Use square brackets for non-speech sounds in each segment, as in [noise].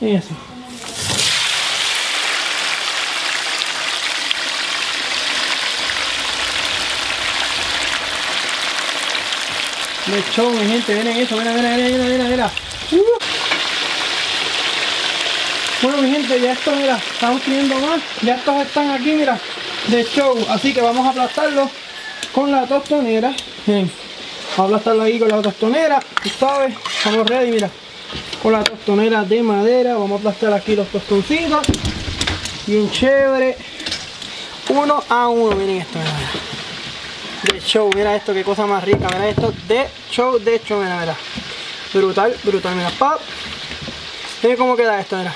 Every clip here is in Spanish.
Eso. Lechón, mi gente, miren eso, mira, mira, mira, mira, mira, mira. Uh. Bueno, mi gente, ya esto, mira, estamos teniendo más. Ya estos están aquí, mira, de show. Así que vamos a aplastarlo con la tostonera. Bien. Vamos a aplastarlo ahí con la tostonera, tú sabes. Estamos ready, mira. Con la tostonera de madera. Vamos a aplastar aquí los tostoncitos. Bien chévere. Uno a uno, miren esto, mira, de show, mira esto, qué cosa más rica, mira esto de show, de show, mira, mira. Brutal, brutal, mira, pap. Miren cómo queda esto, mira.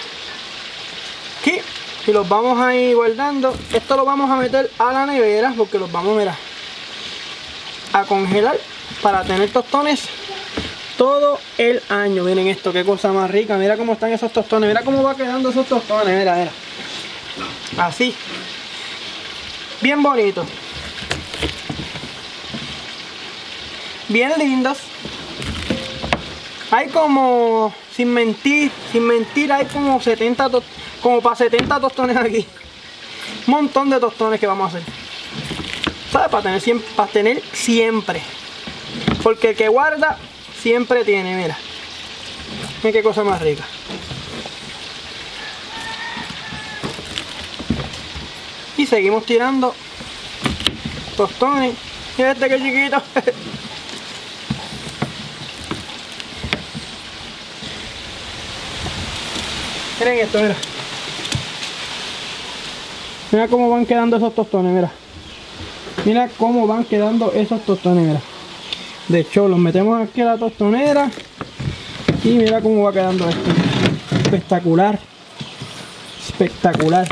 Aquí, y los vamos a ir guardando. Esto lo vamos a meter a la nevera porque los vamos, mira, a congelar para tener tostones todo el año. Miren esto, qué cosa más rica. Mira cómo están esos tostones. Mira cómo va quedando esos tostones. Mira, mira. Así. Bien bonito. bien lindos. Hay como, sin mentir, sin mentir, hay como 70, como para 70 tostones aquí. Un montón de tostones que vamos a hacer. ¿Sabes? Para tener, para tener siempre. Porque el que guarda, siempre tiene, mira. Mira qué cosa más rica. Y seguimos tirando tostones. Mira este que chiquito. [laughs] Miren esto, mira. Mira cómo van quedando esos tostones, mira. Mira cómo van quedando esos tostones, mira. De hecho, los metemos aquí a la tostonera. Y mira cómo va quedando esto. Espectacular. Espectacular.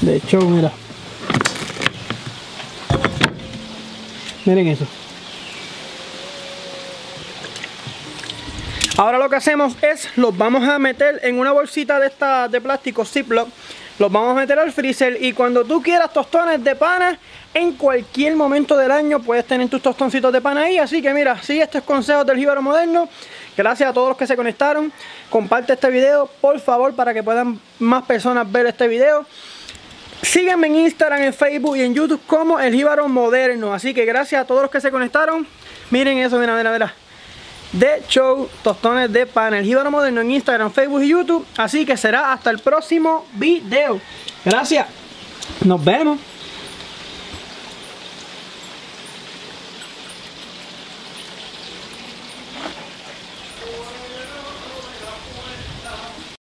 De hecho, mira. Miren eso. Ahora lo que hacemos es, los vamos a meter en una bolsita de esta de plástico Ziploc. Los vamos a meter al freezer y cuando tú quieras tostones de pana, en cualquier momento del año puedes tener tus tostoncitos de pana ahí. Así que mira, sigue estos consejos del jíbaro moderno. Gracias a todos los que se conectaron. Comparte este video, por favor, para que puedan más personas ver este video. Sígueme en Instagram, en Facebook y en YouTube como el jíbaro moderno. Así que gracias a todos los que se conectaron. Miren eso, mira, mira, mira de show tostones de panel Jíbaro Moderno en Instagram, Facebook y YouTube. Así que será hasta el próximo video. Gracias. Nos vemos.